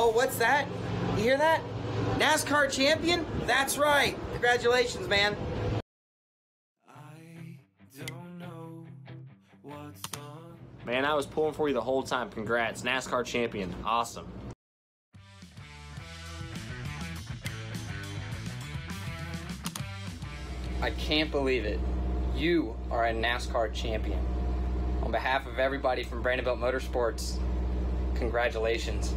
Oh, what's that? You hear that? NASCAR champion? That's right. Congratulations, man. I don't know what's on. Man, I was pulling for you the whole time. Congrats. NASCAR champion. Awesome. I can't believe it. You are a NASCAR champion. On behalf of everybody from Brandonbelt Motorsports, congratulations.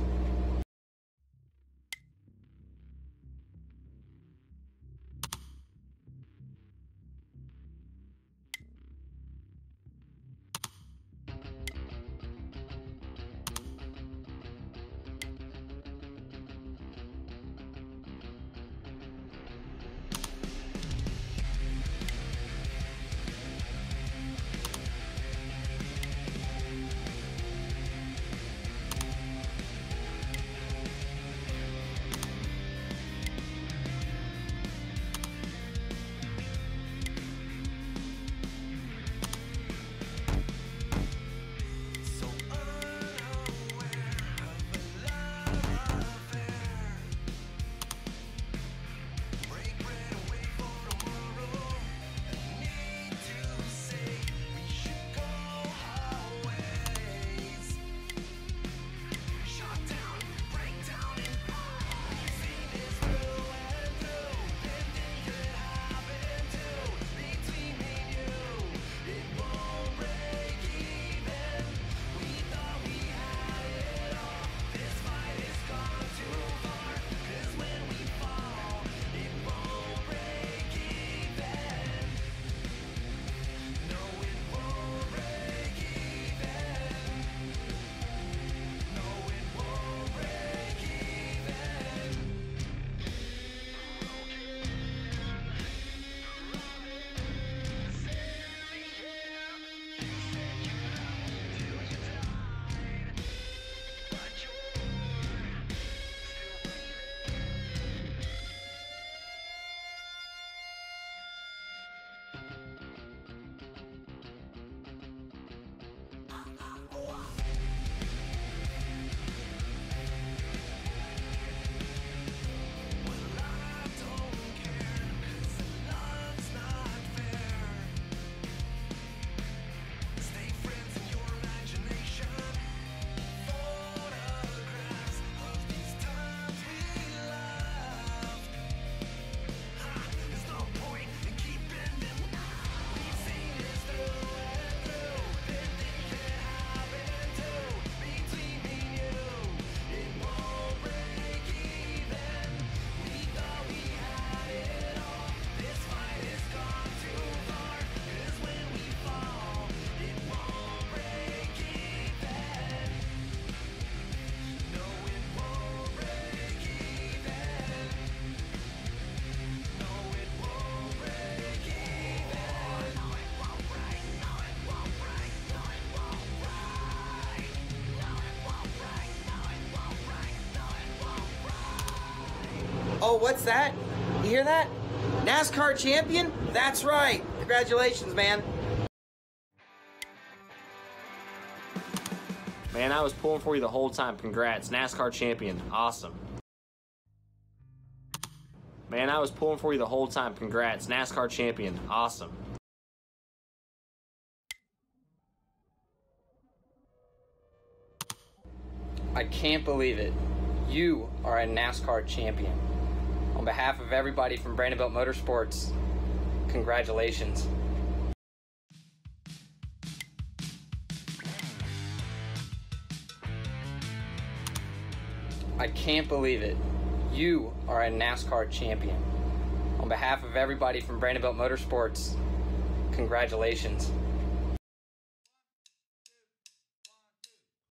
Oh, what's that? You hear that? NASCAR champion? That's right. Congratulations, man. Man, I was pulling for you the whole time. Congrats. NASCAR champion. Awesome. Man, I was pulling for you the whole time. Congrats. NASCAR champion. Awesome. I can't believe it. You are a NASCAR champion. On behalf of everybody from Brandonbelt Motorsports, congratulations. I can't believe it. You are a NASCAR champion. On behalf of everybody from Brandonbelt Motorsports, congratulations.